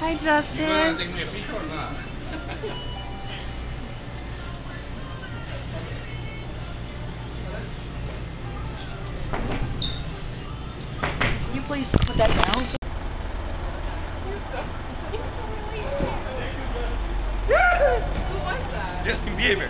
Hi, Justin. You want to take me a picture or not? Can you please put that down? Who was that? Justin Bieber.